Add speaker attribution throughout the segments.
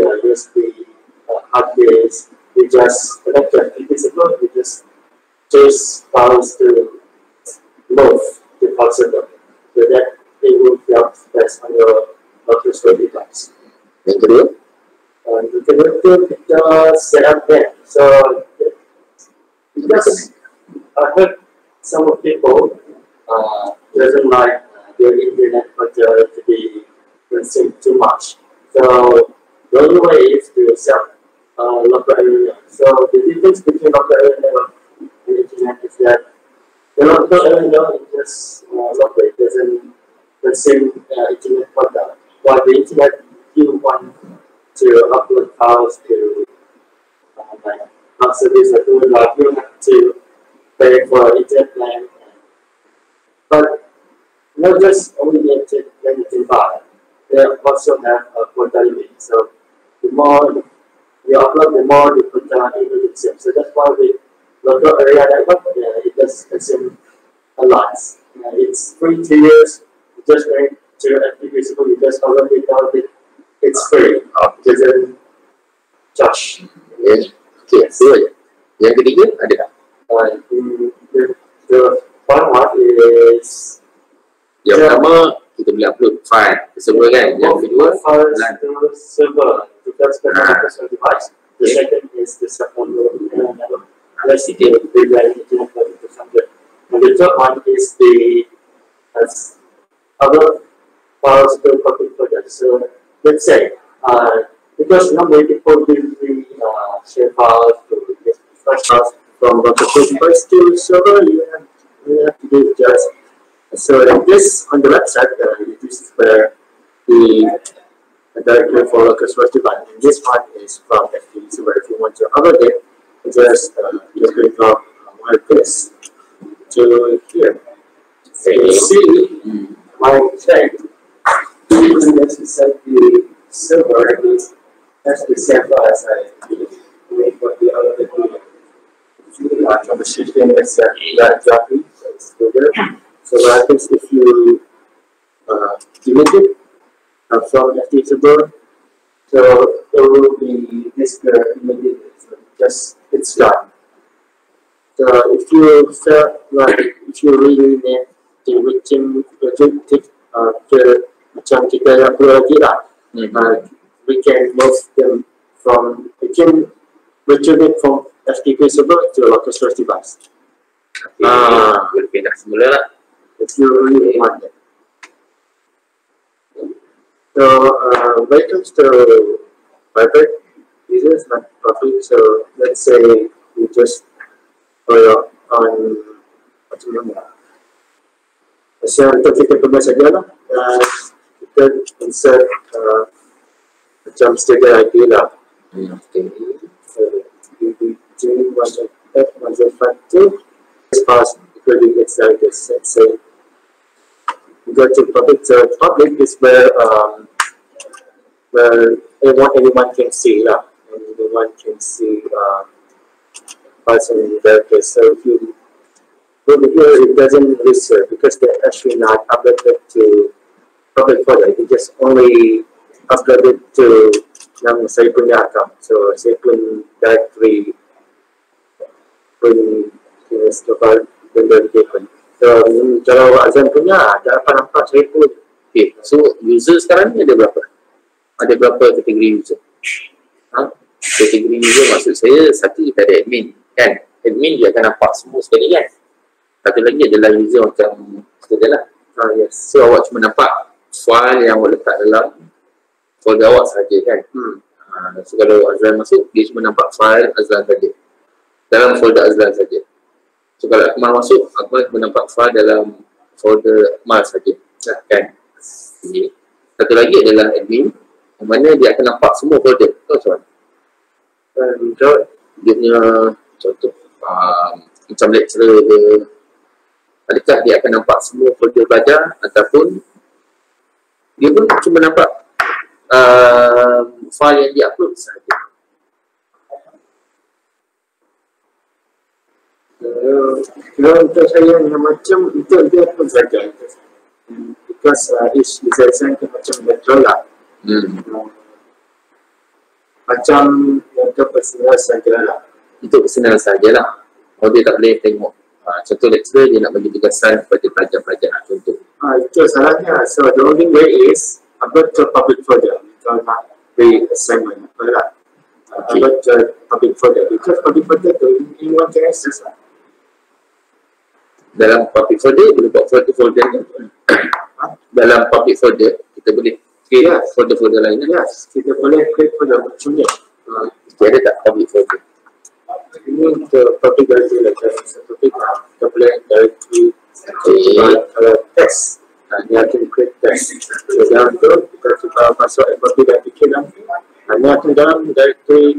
Speaker 1: area, USB, uh, hard disk, we just connect to FTP server, we just change files to move the file server. So that it will be up best on your local storage device.
Speaker 2: Yang kedua,
Speaker 1: Uh, the connector kita set up there. So because I heard some of people uh, doesn't like uh, their internet connection to be consumed too much. So the only way is to up uh, local area. So the difference between local area and the internet is that the local area just uh, local. It doesn't consume uh, internet content. While the internet you want to upload files to uh, like service to like you have to pay for internet plan. But not just only the internet plan you can buy, they also have a quota limit. So the more you upload, the more the quota limit consume. So that's why the local area network, yeah, it does consume a lot. Yeah, it's free to use. You just going to FTP so you just it, download it. It's free.
Speaker 2: oh,
Speaker 1: It doesn't charge.
Speaker 2: ya. Okey, dua je. Yang ketiga, ada tak?
Speaker 1: Uh, the, the, the one one is
Speaker 2: Yang
Speaker 1: Ya.
Speaker 2: pertama, kita boleh upload file ke server kan. Yang kedua,
Speaker 1: to server
Speaker 2: Ah.
Speaker 1: to personal device. The second is the. Let's see the internet to something. And the third one is the as other files to public project. So let's say uh, because normally people usually uh, share files to get fresh files from local device to server. You have, you have to do just so like this on the website. Uh, this is where the the directory for local source device. And this one is from. So where if you want to upload it, just uh, just click on like this to here. So you see my check. Even this is set the server is that's the same as I wait for the other video. Uh, troubleshooting is uh, that dropping, so it's bigger. So what happens if you uh, delete it uh, from FTP server? So it will be disappear immediately. So just it's done. So if you felt like if you really need the written project uh, ke macam kita yang keluar lagi lah,
Speaker 2: hmm.
Speaker 1: uh, we can move them from we can retrieve it from FTP server to local storage device
Speaker 2: Okay.
Speaker 1: Ah.
Speaker 2: Boleh pindah semula lah.
Speaker 1: if you really want it. So uh, when it comes to private users, not public, so let's say you just or on macam mana? Kasi untuk kita punya saja lah, uh, kita insert uh, macam student ID lah.
Speaker 2: Hmm. Okay.
Speaker 1: So BBG one F one zero five two is passed including its service. Let's say you go to public. So public is where um, where anyone anyone can see lah. Anyone can see um, person directly. So if you over here, it doesn't reserve because they're actually not uploaded to public folder. It just only uploaded to yang saya punya account. So saya pun directory pun kena sebab benda dia pun. So mm, kalau Azam punya tak apa nampak saya pun
Speaker 2: Okay, so user sekarang ni ada berapa? Ada berapa kategori user? Ha? Kategori user maksud saya satu kita ada admin kan? Admin dia akan nampak semua sekali kan? Satu lagi adalah user macam kita lah.
Speaker 1: ah, yes.
Speaker 2: So awak cuma nampak file yang awak letak dalam folder awak saja kan?
Speaker 1: Hmm.
Speaker 2: Ha, so kalau Azlan masuk, dia cuma nampak file Azlan saja. Dalam folder Azlan saja. So kalau Akmal masuk, Akmal cuma nampak file dalam folder Akmal saja. Kan? Jadi, satu lagi adalah admin yang mana dia akan nampak semua folder. Tahu macam mana?
Speaker 1: Uh,
Speaker 2: Dia punya contoh um, macam lecturer ke adakah dia akan nampak semua folder belajar ataupun dia pun cuma nampak uh, file yang dia upload sahaja.
Speaker 1: uh, kalau untuk saya yang macam itu dia pun saja. Because uh, each user kan macam lah.
Speaker 2: Hmm.
Speaker 1: Macam yang ke personal saja lah.
Speaker 2: Untuk personal sajalah. Oh dia tak boleh tengok. Uh, contoh lecturer dia nak bagi tugasan kepada pelajar-pelajar contoh.
Speaker 1: Ah itu salahnya. So the only way is upload to public folder. Kalau nak beri assignment apa lah.
Speaker 2: Okay.
Speaker 1: Upload to public folder. Because public folder tu anyone can access lah.
Speaker 2: Dalam public folder boleh buat folder-folder. Dalam public folder kita boleh create
Speaker 1: Yes.
Speaker 2: folder-folder lain.
Speaker 1: Yes, kita boleh create folder macam ni. Ah,
Speaker 2: Dia ada tak public folder?
Speaker 1: ini untuk public directory lah. Satu public lah. Kita boleh directory
Speaker 2: Okay.
Speaker 1: kalau test. Nah, ni akan create test. So, dalam tu, kita cuba masuk FOP dan bikin lah. Nah, ni akan dalam directory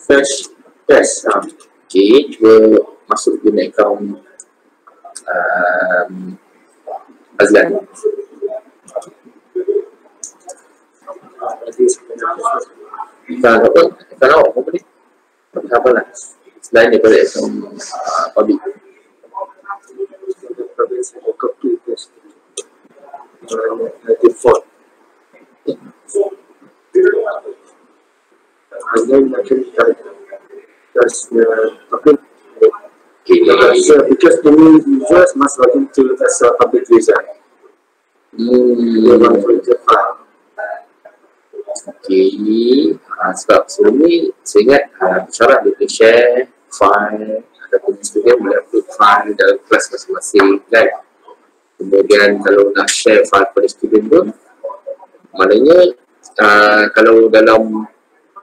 Speaker 1: flash test. Ha.
Speaker 2: Okay, cuba masuk guna akaun um, Azlan.
Speaker 1: Nanti sebenarnya
Speaker 2: Akaun apa? Akaun awak apa ni? Apa lah? Selain daripada akaun uh, public.
Speaker 1: kita perlu saya copy test. Uh, default. And then I can type just uh, okay.
Speaker 2: Okay.
Speaker 1: So because the new users must log into as a public user. Itu file.
Speaker 2: Okay. Uh, sebab sebelum ni saya ingat uh, syarat dia boleh share file ataupun student boleh upload file dalam kelas masing-masing kan. Kemudian kalau nak share file pada student tu maknanya uh, kalau dalam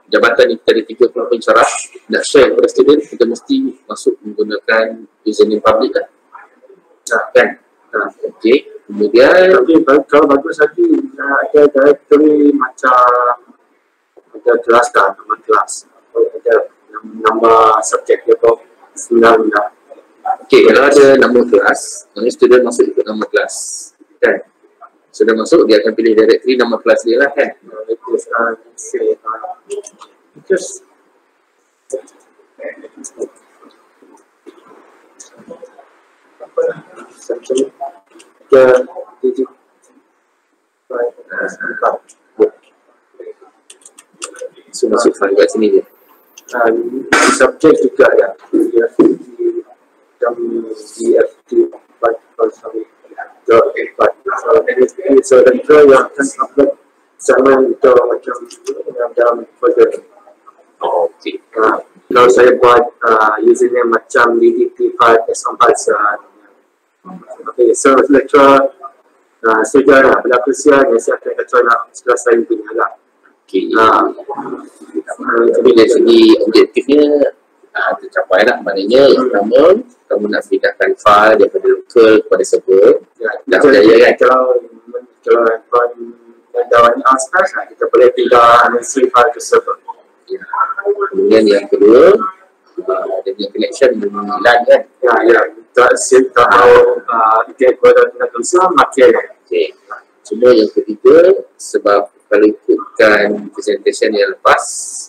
Speaker 2: jabatan ni kita ada tiga puluh syarat nak share kepada student kita mesti masuk menggunakan username public kan.
Speaker 1: Nah,
Speaker 2: Kan?
Speaker 1: nah.
Speaker 2: Okay. Kemudian
Speaker 1: ba- kalau bagus lagi uh, ada directory macam ada kelas kan, nama kelas. Ada nama subjek dia tu senang dah.
Speaker 2: Okay, kalau ada nama kelas, maknanya student masuk ikut nama kelas. Kan? Sudah masuk, dia akan pilih directory nama kelas dia lah kan?
Speaker 1: Uh, it is uh, say uh, because apa macam dia digit right uh, empat
Speaker 2: So masuk kat sini je.
Speaker 1: uh, di subjek juga ya DFT empat kosong dot empat so ini so dan itu yang akan upload sama itu macam yang dalam folder
Speaker 2: Oh, okay.
Speaker 1: uh, kalau saya buat uh, username macam DDT5 S4 uh, okay so lecturer uh, sejarah lah berlaku siang yang saya akan kata nak setelah saya punya lah
Speaker 2: Okay.
Speaker 1: uh,
Speaker 2: Tapi dari segi objektifnya, uh, tercapai lah. Maknanya yang pertama, kamu nak pindahkan file daripada local kepada server.
Speaker 1: Ya,
Speaker 2: Dah berjaya kan?
Speaker 1: Kalau kalau handphone dawan Aspas, nah, kita boleh pindah unnecessary file ke server.
Speaker 2: Ya. Kemudian yang kedua, uh, dia punya connection LAN kan?
Speaker 1: Ya, ya. Tak sip, tak tahu uh, get boleh nak usaha makin.
Speaker 2: Okay. Cuma yang ketiga, sebab kalau ikutkan presentation yang lepas,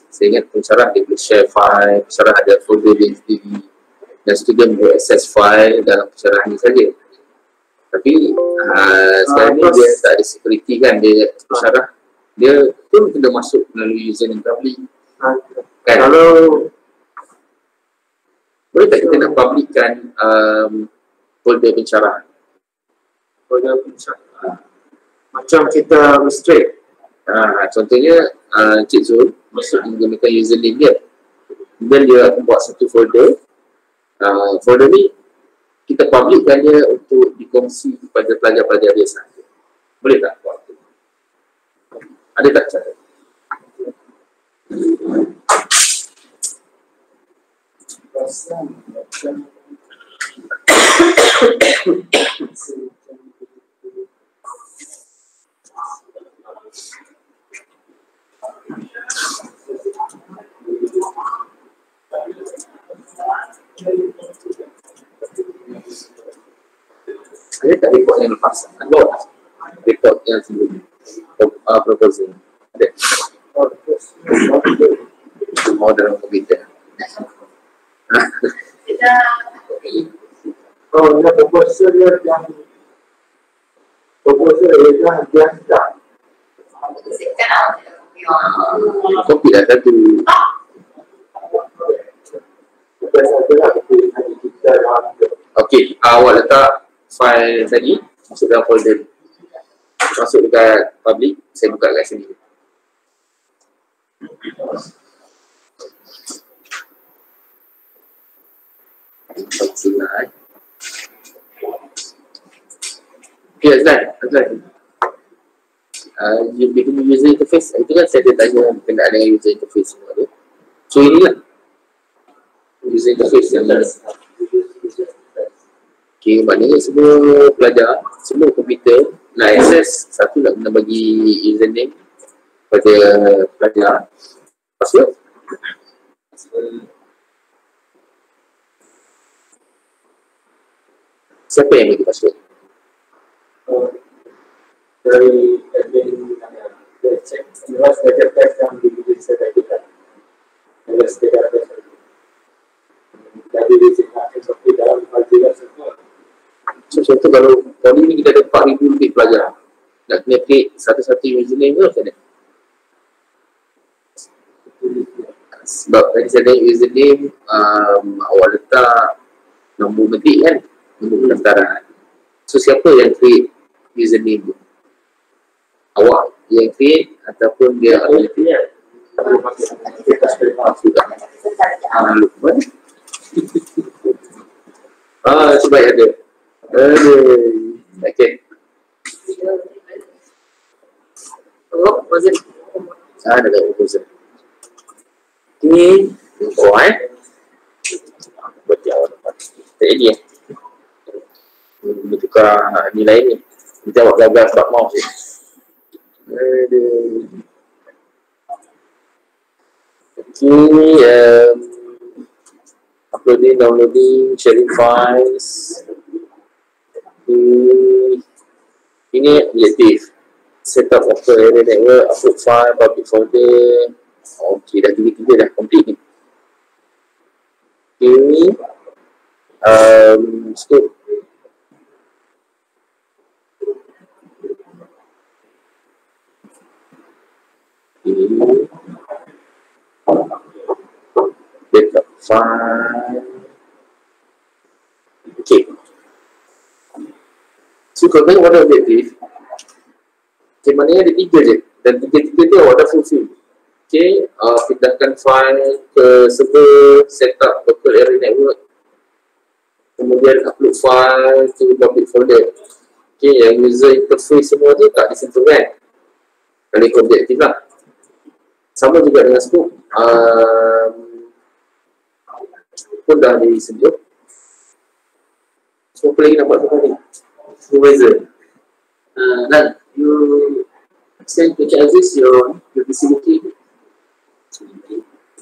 Speaker 2: saya ingat pensyarah dia boleh share file, pensyarah ada folder dia sendiri dan student boleh access file dalam pensyarah ni saja. Tapi uh, sekarang ni
Speaker 1: plus-
Speaker 2: dia tak ada security kan, dia pensyarah dia pun kena masuk melalui username public
Speaker 1: Uh,
Speaker 2: kan.
Speaker 1: kalau
Speaker 2: Boleh tak kita nak publikkan um, folder pensyarah?
Speaker 1: boleh usaha. Macam kita restrict.
Speaker 2: Ha, contohnya uh, Cik Zul masuk menggunakan username dia. Kemudian dia akan buat satu folder. Uh, folder ni kita publikkan dia untuk dikongsi kepada pelajar-pelajar dia sahaja. Boleh tak buat? Ada tak cara? Ada tak report yang lepas? Ada tak? Report yang sebelum uh, proposal. Ada. Semua dalam
Speaker 1: Oh, ini proposal dia yang proposal dia yang dia.
Speaker 2: Ah, Kopi dah satu. Okey, awak letak file tadi masuk dalam folder. Masuk dekat public, saya buka kat sini. Okey lah eh. Okey Azlan, Azlan. Uh, dia punya user interface, itu kan saya ada tanya berkenaan dengan user interface semua tu. So inilah user interface yang mana. Okay, maknanya semua pelajar, semua komputer nak access, satu nak kena bagi username pada pelajar. Password. Siapa yang bagi password?
Speaker 1: dari admin dia cek jelas dia test yang dibikin saya tadi jelas dia test jadi di sini seperti dalam kajian semua.
Speaker 2: So, contoh kalau kali ni kita ada 4,000 lebih pelajar. Nak kena create satu-satu username tu macam mana? Sebab tadi saya tanya username um, awak letak nombor metik kan nombor pendaftaran so siapa yang create username tu? awak yang create ataupun dia
Speaker 1: kita terima
Speaker 2: sudah ah, ah sebab ada ada okay
Speaker 3: Oh, was it?
Speaker 2: Ah, ada kat proposal. Ini oh eh. Betul awak dapat. Tak jadi eh. Ini tukar nilai ni. Kita awak gagal sebab mouse ni. Aduh. Okay, um, uploading, downloading, sharing files. Okay. Ini objektif set up apa area network, upload file, public folder. Okey, dah tiga-tiga dah complete ni. Okay. Um, scope. Okay. Backup file. Okay. So, kalau tengok pada objektif, Okay, maknanya ada tiga je dan tiga-tiga awak dah fulfill. Okay, uh, pindahkan file ke server, set up local area network, kemudian upload file to public folder. Okay, yang user interface semua tu tak disentuh kan? Ikut objektif lah. Sama juga dengan scope. Um, pun dah disentuh. So, apa lagi nak buat sekarang ni? Supervisor. Uh, dan you send to Cik Aziz your, your facility.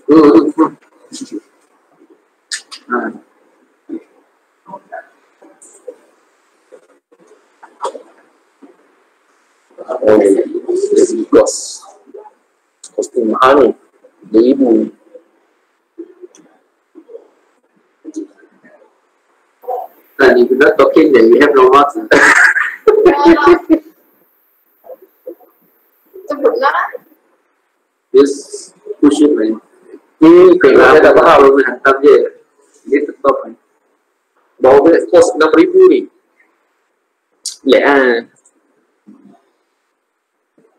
Speaker 2: Oh, oh, oh. Ah. Oh, dari kos. Kostum mahal ni. Dua ribu.
Speaker 1: and if you're not talking then we have no marks
Speaker 3: Sebutlah.
Speaker 1: just push it man ni kalau saya tak faham hantar je dia tetap kan
Speaker 2: Bawa balik kos enam ribu ni. Lek ah.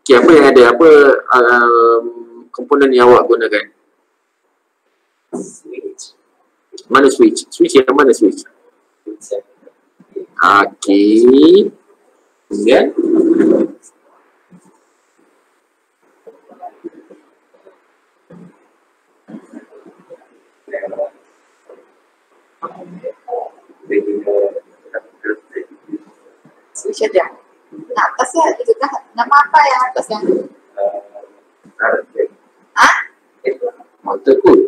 Speaker 2: Okay, apa yang ada? Apa um, komponen yang awak gunakan? Mana switch? Switch yang mana switch? Okay. Kemudian
Speaker 3: Switch ada. Nak ya, itu dah nama apa yang atas yang? Ha?
Speaker 2: motor cool.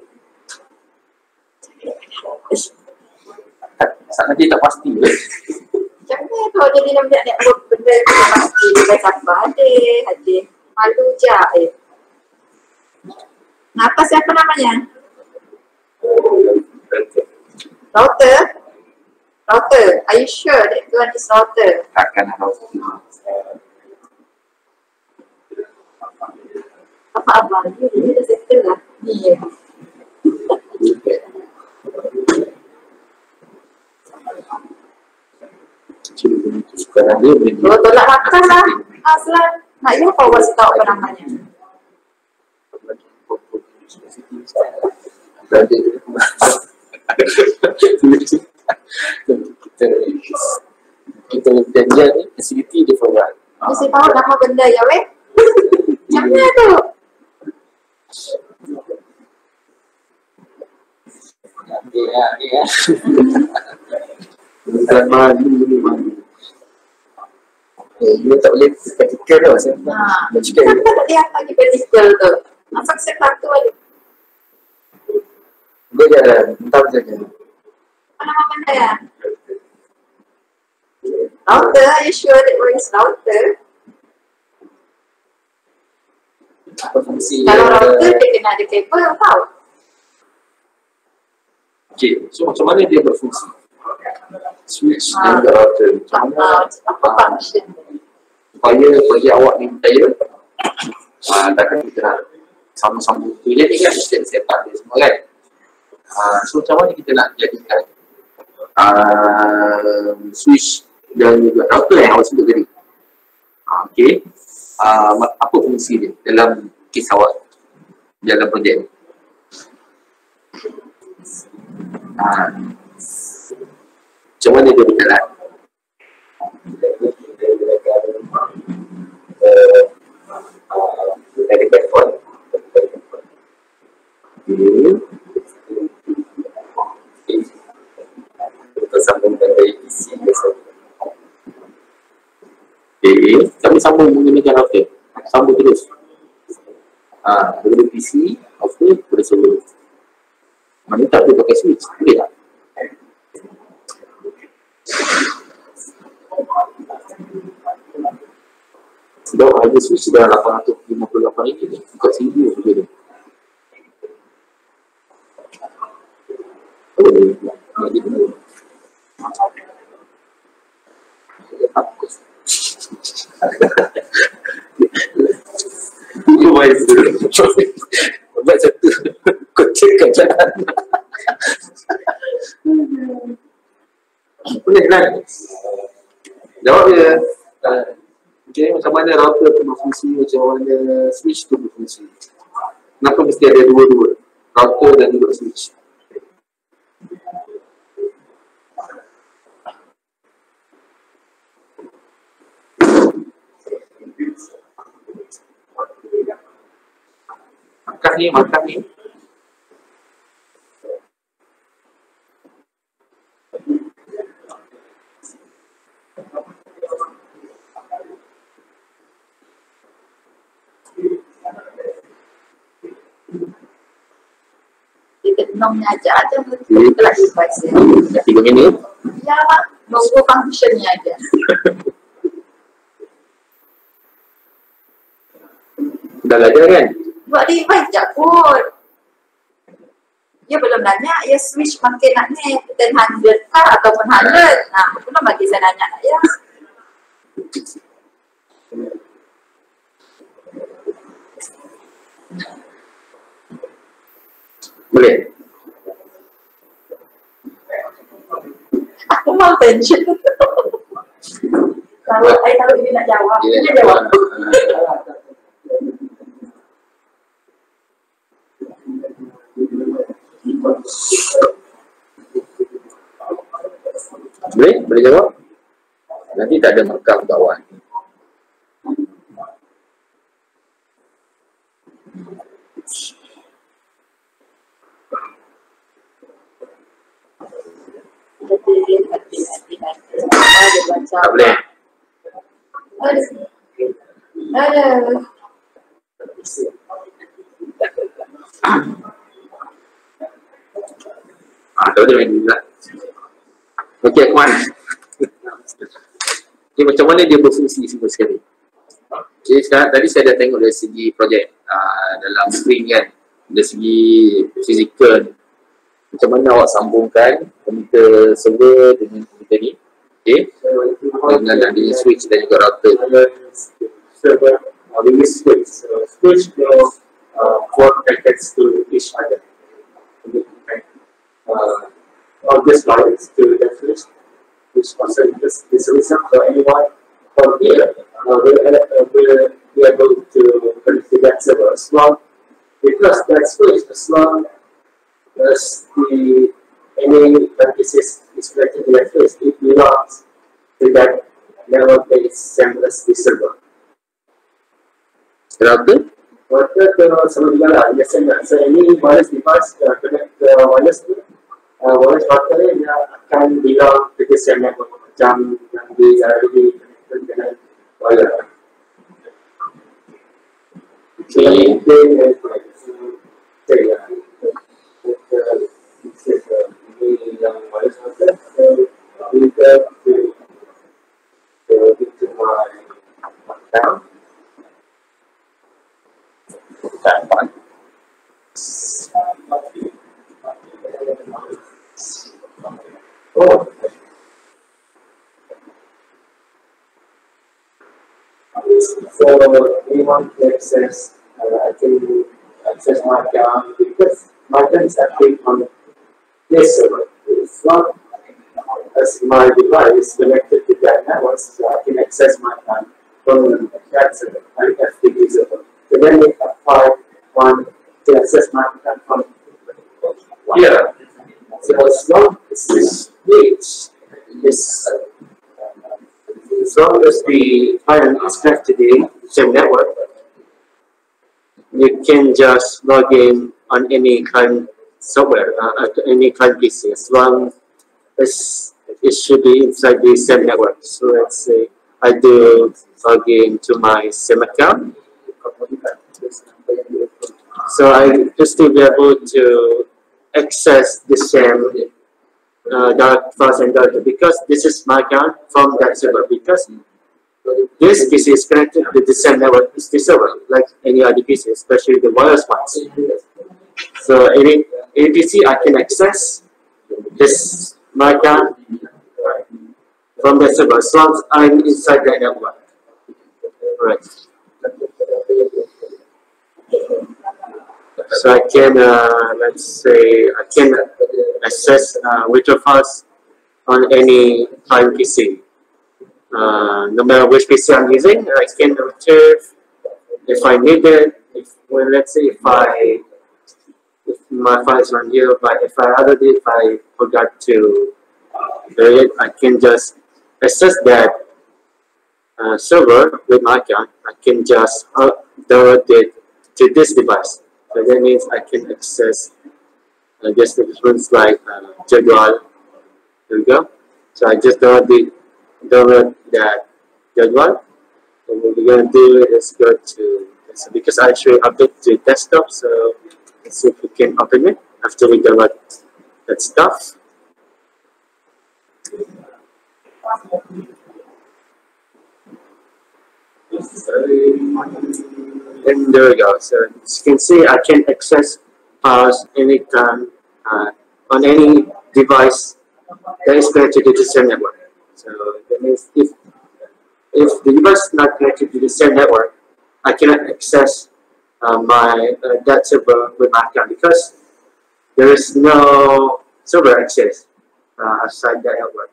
Speaker 2: Tak nanti tak pasti.
Speaker 3: Macam mana tu jadi nak nak nak buat benda tu pasti dia sabar ada, ada. Malu je eh. Nak atas siapa namanya? Router? Router. Are you sure that one is router?
Speaker 2: Takkan harus.
Speaker 3: Apa Abang you ni dah settle lah. Ni ya.
Speaker 2: Sekarang dia boleh
Speaker 3: Kalau tolak makan lah. Aslan. Nak you apa was tahu apa namanya?
Speaker 2: Berada kita kita janjian ni facility dia provide.
Speaker 3: Mesti tahu nama benda ya weh. Macam mana tu?
Speaker 2: Ya, ya. Bukan mandi. Eh, dia tak boleh praktikal tau saya.
Speaker 3: Ha.
Speaker 2: Nak cakap
Speaker 3: Kenapa tak dia lagi vertical tu? Asal saya satu balik.
Speaker 2: dia jalan, entah saja.
Speaker 3: Apa nama benda ya? Router, are you sure that word is router?
Speaker 2: Apa fungsi
Speaker 3: Kalau
Speaker 2: dia?
Speaker 3: router dia kena ada kabel tau.
Speaker 2: Okay, so macam mana dia berfungsi? Switch
Speaker 3: Ah.
Speaker 2: dan router. Macam mana
Speaker 3: Apa, apa function?
Speaker 2: supaya bagi awak ni percaya uh, takkan kita nak sama-sama tu ni kan set up dia semua kan uh, so macam mana kita nak jadikan uh, switch dan juga router yang awak sebut tadi. Uh, okay uh, apa fungsi dia dalam kes awak dalam projek ni? Uh, macam mana dia berjalan? Dari telefon. Kita sambungkan dari PC ke sana. Okay, kami sambung menggunakan router. Sambung terus. Ah, daripada PC, router, boleh server. Mana tak boleh pakai switch? Boleh tak? Sebab harga switch dah 858 ringgit ni. Bukan seribu harga dia. Oh, dia You wise Buat satu Kocek kat jalan Boleh kan? Jawab dia Okay, macam mana router tu berfungsi, macam mana switch tu berfungsi. Kenapa mesti ada dua-dua? Router dan juga switch. Makan ni, makan ni.
Speaker 3: Kita tenang aja aja mungkin kelas device dia.
Speaker 2: Dah tiga minit.
Speaker 3: Ya, nunggu functionnya aja.
Speaker 2: Dah belajar kan?
Speaker 3: Buat device je pun. Dia belum nanya, ya switch makin nak ni 1000 kah ataupun 100. Nah, belum bagi saya nanya ya.
Speaker 2: Boleh?
Speaker 3: Aku mau tension. Kalau saya tahu dia nak jawab,
Speaker 2: Dia nak
Speaker 3: jawab.
Speaker 2: Boleh? Boleh jawab? Nanti tak ada markah untuk awak. Tak boleh?
Speaker 3: Ada. Ada.
Speaker 2: Ah, juga. Okey, Akmal. Okey, macam mana dia berfungsi semua sekali? Okey, sekarang tadi saya dah tengok dari segi projek uh, dalam screen kan. Dari segi fizikal. Macam mana awak sambungkan komputer server dengan komputer ni. Okey. Dengan adanya switch dan juga router.
Speaker 1: server the switch. Switch will export packets to each other. Uh, all these lines to the first, which also is, is a reason for anyone from here uh, will, uh, will be able to connect to that server as well. Because that switch, as long as the any practices is connected to that first, it belongs to that network based same as the server.
Speaker 2: Kenapa?
Speaker 1: Maka ke sama juga lah, biasanya so, any wireless device uh, connect ke wireless tu, uh, wireless router dia akan bilang ke same network macam yang di uh, di connected dengan wireless. So, ini dia so, ya. Ini yang wireless router, so, we go to to to my account.
Speaker 2: Dapat.
Speaker 1: Oh. So we want to access, uh, can access my account because my account is active on this server. It's not as my device connected to that network, so I can access my account from that server, like FTP server. Then we apply one to access my account from here. So as long as this reach this as long as the client is connected to the same network, you can just log in on any kind software, uh, at any client PC, as long as it should be inside the same network. So let's say I do log in to my SIM account. So I just to be able to access the same uh, direct files and data because this is my account from that server because this PC is connected to the same network as the server like any other PC, especially the wireless ones. So any, any PC I can access this my account from the server as long as I'm inside that network. Right. So I can, uh, let's say, I can access uh, files on any PC. Uh, no matter which PC I'm using, I can retrieve if I need it. If, well, let's say if I, if my files are here, but if I other it, if I forgot to do it, I can just access that uh, server with my account. I can just download it to this device. So that means I can access uh, just the difference like uh, Jadwal. There we go. So I just download the download that Jadwal. And what we're gonna do is go to so because I actually update to desktop, so let's see if we can open it after we download that stuff. And there we go. So as you can see, I can access files anytime uh, on any device that is connected to the same network. So that means if if the device is not connected to the same network, I cannot access uh, my uh, that server with my account because there is no server access uh, outside that network.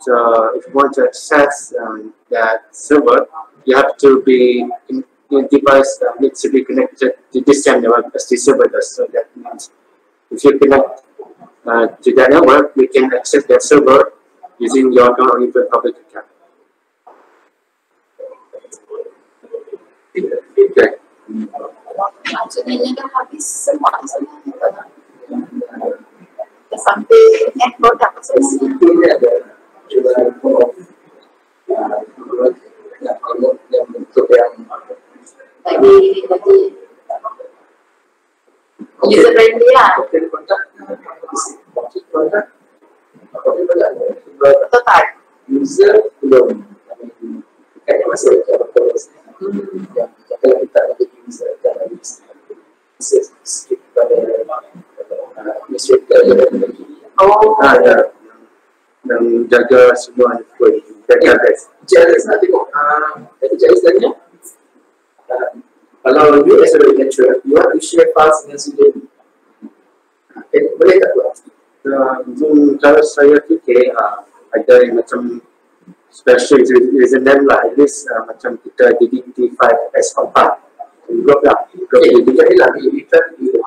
Speaker 1: So if you want to access um, that server, you have to be in, your device uh, needs to be connected to this same network as the server. So that means if you connect uh, to that network, you can access that server using your or even public account. Okay.
Speaker 3: Maksudnya dia
Speaker 1: yang kalau yang bentuk yang
Speaker 3: Lagi lagi user friendly lah.
Speaker 1: kontak, user belum kayaknya masih ada yang kalau kita ada user dan user skip pada administrator
Speaker 3: Oh.
Speaker 1: ada yang jaga semua network jaga guys jealous nak tengok ah jadi jealous tanya kalau
Speaker 4: you as a lecturer, you want to share files dengan student. Okay, boleh tak buat?
Speaker 5: Um, kalau saya fikir uh, ada yang macam special reason lah at least uh, macam kita identify as compact group lah group
Speaker 4: Okay, you jadi lah, you return you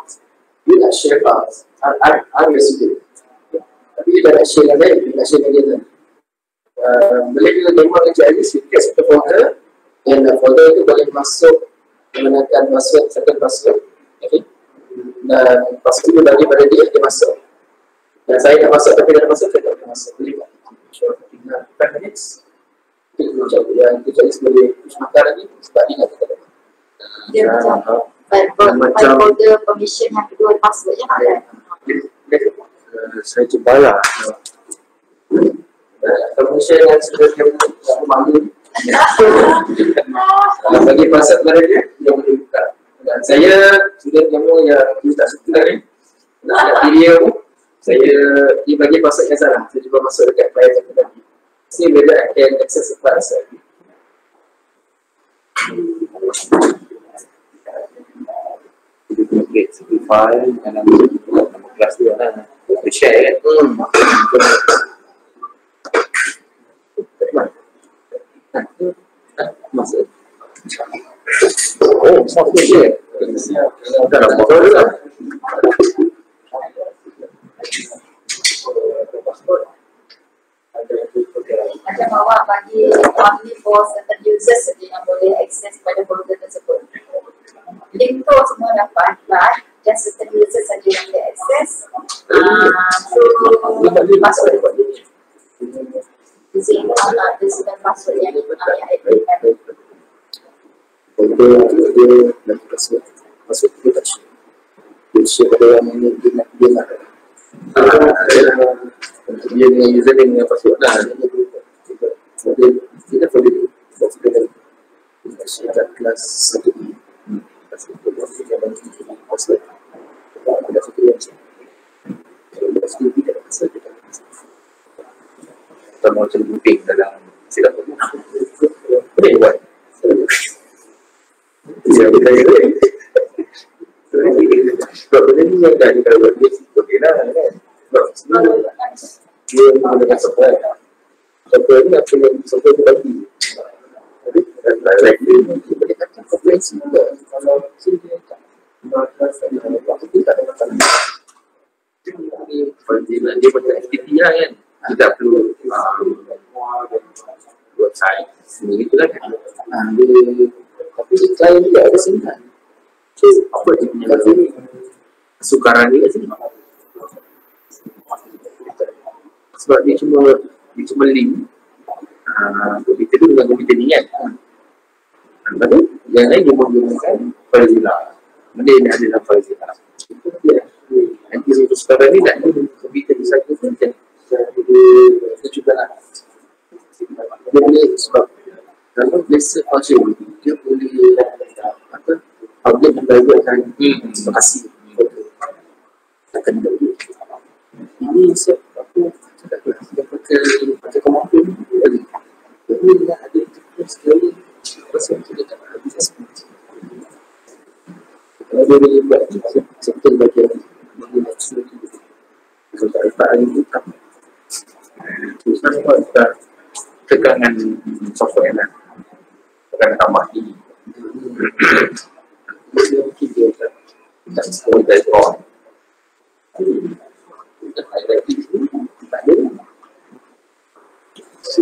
Speaker 4: you nak share files. I, I, I'm your student. Tapi you dah nak share dengan saya, you nak share dengan dia tu. Uh, boleh kita demo dengan least you create satu folder uh, folder itu boleh masuk menggunakan password, satu password. Okay. Dan password itu bagi pada dia, dia masuk. Dan saya nak masuk tapi dia nak masuk, saya tak boleh masuk. Boleh tak? Sure. Tinggal 5 minutes. Itu macam yang kita jadi boleh push makan lagi sebab dia nak kita dapat.
Speaker 3: Dia macam file-
Speaker 5: Macam-
Speaker 3: file folder permission yang kedua password je ada.
Speaker 5: uh, saya cuba lah.
Speaker 4: Student yang aku malu Kalau bagi password kepada dia, dia boleh buka. Dan saya, student kamu yang tak suka ni Nak nak video Saya, dia bagi password yang salah. Saya cuba masuk dekat file yang tadi. See whether I can access the file lagi
Speaker 2: create satu file dalam nama kelas tu lah kita share kan
Speaker 4: Hmm
Speaker 3: Macam awak bagi only for certain users saja yang boleh akses pada folder tersebut. Link tu semua dapat but just certain users saja yang boleh akses. Uh, password dia. Jadi kalau ada password yang dia itu.
Speaker 4: Okey, dia dia password. Password dia tak sure. Jadi sebab dia nak dia nak.
Speaker 2: Ah, dia ni dia punya
Speaker 4: dia dia dia dia dia dia dia dia dia dia dia dia dia dia dia dia dia dia dia password Kita
Speaker 2: sama macam grouping dalam silap tu boleh buat
Speaker 4: Ya, kita boleh Sebab benda ni yang dah kita buat dia Boleh lah kan Sebab sebenarnya Dia menggunakan software Software ni apa yang software tu bagi Jadi dan lain-lain dia mungkin boleh kata komprehensi juga Kalau sini dia tak Waktu tu tak ada masalah
Speaker 2: kalau dia macam aktiviti lah kan kita perlu um, buat site sendiri tu lah kan
Speaker 4: Ha, Tapi klien dia ada simpan So, apa dia punya kat sini
Speaker 2: kesukaran dia kat sini sebab dia cuma dia cuma link uh, komputer tu dengan komputer ni kan lepas tu yang lain dia menggunakan FileZilla benda yang ada dalam FileZilla itu dia nanti untuk sekarang ni nak ada komputer di satu tu macam
Speaker 4: Dia juga lah Dia boleh sebab Kalau biasa function Dia boleh Apa Public dan private kan ada duit. Ini Apa Cakap lah Dia pakai Pakai komando ni Dia Dia boleh lah Ada interface sekali Pasal dia tak habis Kalau dia boleh buat ni Settle bagian Bagi lecturer tu Kalau tak dapat hari tu Tak
Speaker 2: susah sebab kita tekangan software lah tekangan tambah tinggi
Speaker 4: dia mungkin dia tak
Speaker 2: tak semua dari bawah
Speaker 4: tak ada itu tak ada so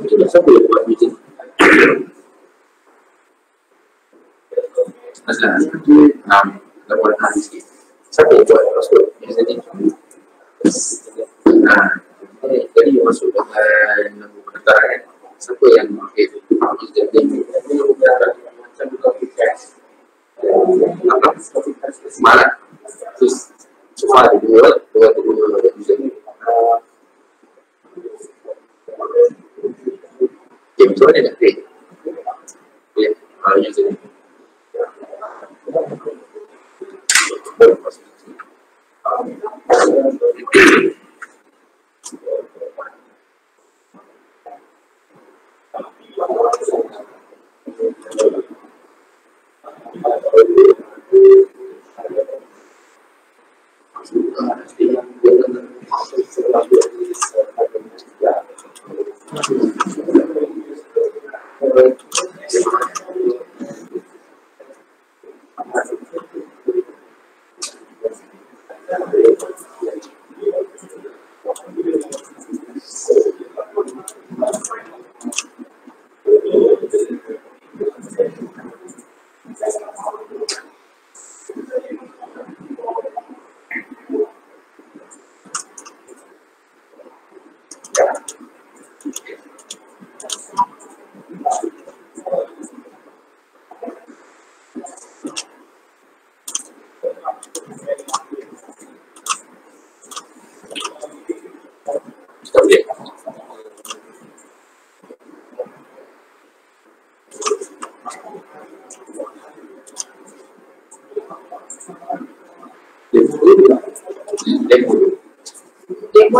Speaker 2: Itulah siapa yang buat meeting? Asal um, Lalu ada hari sikit Siapa yang buat password? Username Nah, tadi yang masuk dengan nombor pendaftaran kan Siapa yang pakai Nombor Macam buka podcast apa? Semalam. Terus, far ada dua, dua atau dua user. Okay, macam mana nak create? Okay, uh, user ni. Kita
Speaker 3: Merci.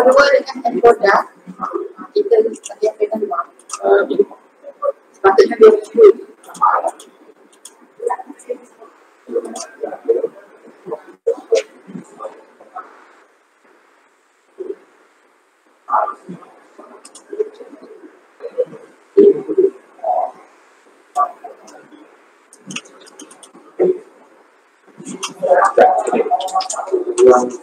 Speaker 3: Dua dengan Encoda, kita kerja dengan
Speaker 2: minum.
Speaker 3: Sepatutnya
Speaker 1: yang macam yang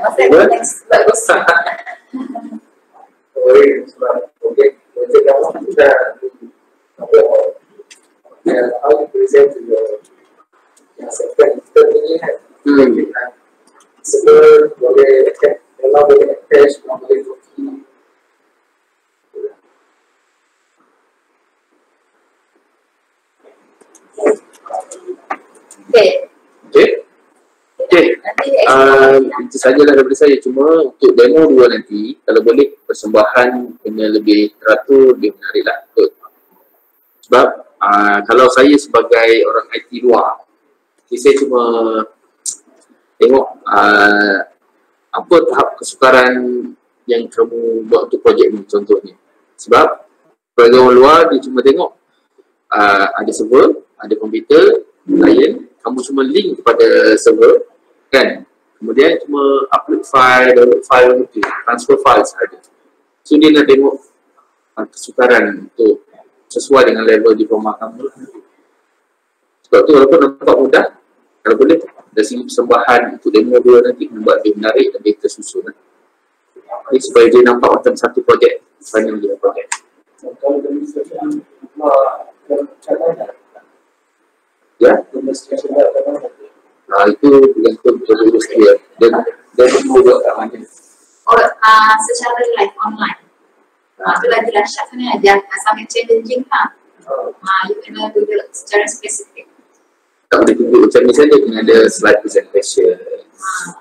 Speaker 3: Dia je, masa
Speaker 2: Apa?
Speaker 3: next bagus.
Speaker 1: Sorry, sebab mungkin mungkin kamu sudah apa ya, how you present to your yang second third ini kan
Speaker 2: Hmm.
Speaker 1: sebelum boleh attach memang boleh attach memang boleh cookie
Speaker 3: Okay,
Speaker 2: Okay. Okay.
Speaker 3: nanti
Speaker 2: Uh,
Speaker 3: explore.
Speaker 2: Itu sajalah daripada saya. Cuma untuk demo dua nanti, kalau boleh persembahan kena lebih teratur, lebih menarik lah kot. Sebab uh, kalau saya sebagai orang IT luar, saya cuma tengok uh, apa tahap kesukaran yang kamu buat untuk projek ni contohnya. Sebab sebagai orang luar, dia cuma tengok uh, ada server, ada komputer, client, kamu cuma link kepada server, kan? Kemudian cuma upload file, download file gitu, transfer file sahaja. So dia nak tengok uh, kesukaran untuk sesuai dengan level diploma kamu lah. Sebab tu walaupun nampak mudah, kalau boleh dari segi persembahan untuk demo dua nanti membuat dia menarik dan dia tersusun lah. Jadi supaya dia nampak macam satu projek final dia projek.
Speaker 4: Kalau demonstration, uh,
Speaker 2: nah, itu bergantung kepada dia. Dan dan demo buat kat mana.
Speaker 3: Or uh, secara live online. Uh, tu lagi dahsyat sebenarnya. Dia sangat challenging lah. Uh, you kena duduk secara spesifik.
Speaker 2: Tak boleh tunjuk macam ni saja, kena ada slide presentation.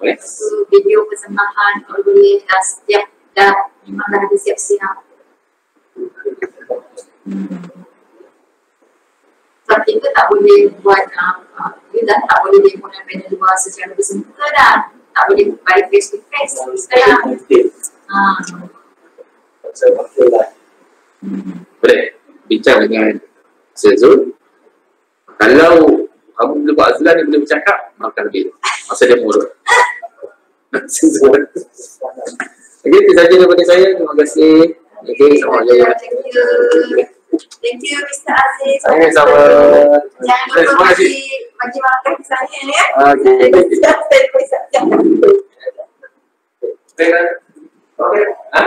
Speaker 2: Eh?
Speaker 3: so video persembahan kalau boleh dah setiap dah memang dah ada siap-siap. Hmm. Sebab kita tak boleh buat uh, uh, kita tak boleh demo dan panel luar secara bersemuka dah. Tak boleh by face to face sekarang. Uh.
Speaker 2: Boleh bincang dengan Sezul. Kalau kamu boleh buat Azlan yang boleh bercakap, makan lebih. Masa dia murah. Sezul. Okey, itu saja daripada saya. Terima kasih. Okey, selamat jaya.
Speaker 3: Thank you. Mr. Aziz.
Speaker 2: Saya sama.
Speaker 3: Jangan lupa
Speaker 2: Terima kasih.
Speaker 3: bagi bagi makan ke saya ya.
Speaker 2: Okey.
Speaker 3: Saya siap, saya siap.
Speaker 2: Okey. Ha?